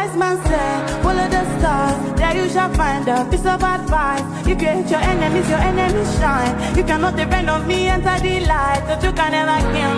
wise man said, follow the stars, there you shall find a piece of advice. If you hate your enemies, your enemies shine. You cannot depend on me, enter the light, that you can never.